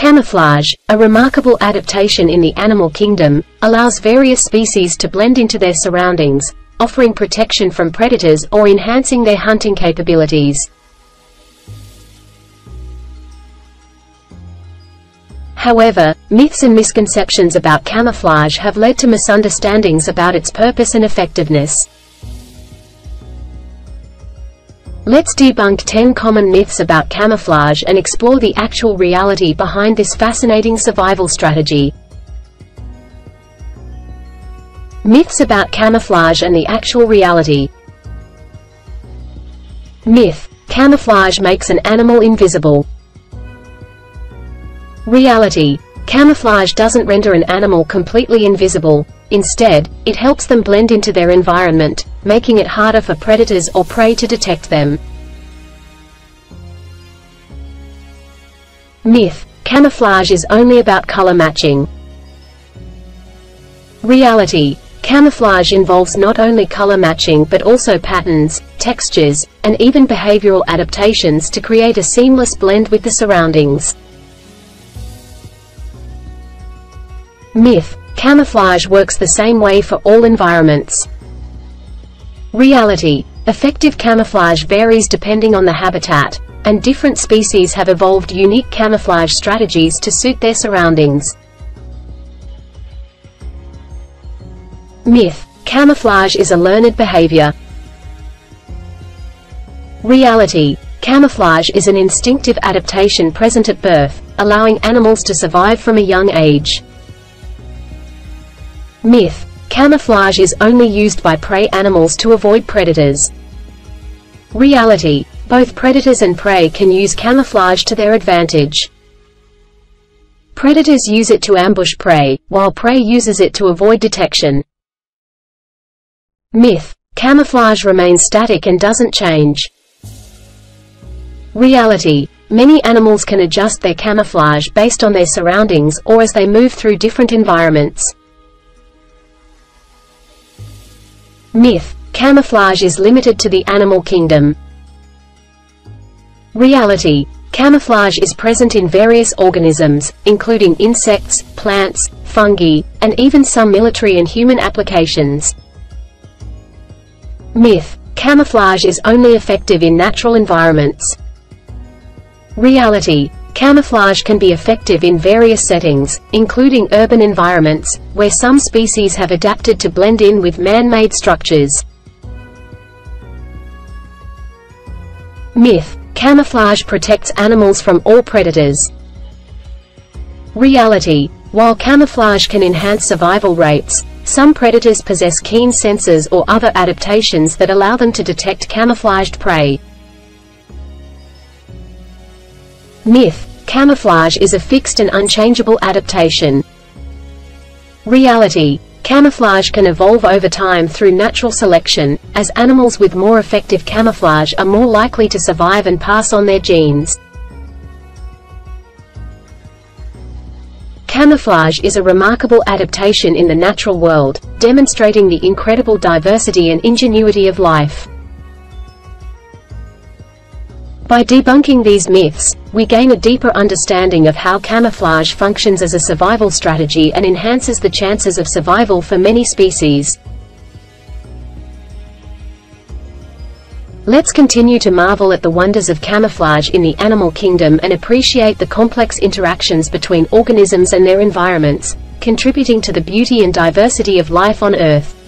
Camouflage, a remarkable adaptation in the animal kingdom, allows various species to blend into their surroundings, offering protection from predators or enhancing their hunting capabilities. However, myths and misconceptions about camouflage have led to misunderstandings about its purpose and effectiveness. Let's debunk 10 common myths about camouflage and explore the actual reality behind this fascinating survival strategy. Myths about camouflage and the actual reality. Myth. Camouflage makes an animal invisible. Reality. Camouflage doesn't render an animal completely invisible. Instead, it helps them blend into their environment, making it harder for predators or prey to detect them. Myth. Camouflage is only about color matching. Reality. Camouflage involves not only color matching but also patterns, textures, and even behavioral adaptations to create a seamless blend with the surroundings. Myth. Camouflage works the same way for all environments. Reality. Effective camouflage varies depending on the habitat, and different species have evolved unique camouflage strategies to suit their surroundings. Myth. Camouflage is a learned behavior. Reality. Camouflage is an instinctive adaptation present at birth, allowing animals to survive from a young age. Myth. Camouflage is only used by prey animals to avoid predators. Reality. Both predators and prey can use camouflage to their advantage. Predators use it to ambush prey, while prey uses it to avoid detection. Myth. Camouflage remains static and doesn't change. Reality. Many animals can adjust their camouflage based on their surroundings or as they move through different environments. Myth. Camouflage is limited to the animal kingdom. Reality. Camouflage is present in various organisms, including insects, plants, fungi, and even some military and human applications. Myth. Camouflage is only effective in natural environments. Reality. Camouflage can be effective in various settings, including urban environments, where some species have adapted to blend in with man-made structures. Myth. Camouflage protects animals from all predators. Reality. While camouflage can enhance survival rates, some predators possess keen senses or other adaptations that allow them to detect camouflaged prey. Myth. Camouflage is a fixed and unchangeable adaptation. Reality. Camouflage can evolve over time through natural selection, as animals with more effective camouflage are more likely to survive and pass on their genes. Camouflage is a remarkable adaptation in the natural world, demonstrating the incredible diversity and ingenuity of life. By debunking these myths, we gain a deeper understanding of how camouflage functions as a survival strategy and enhances the chances of survival for many species. Let's continue to marvel at the wonders of camouflage in the animal kingdom and appreciate the complex interactions between organisms and their environments, contributing to the beauty and diversity of life on Earth.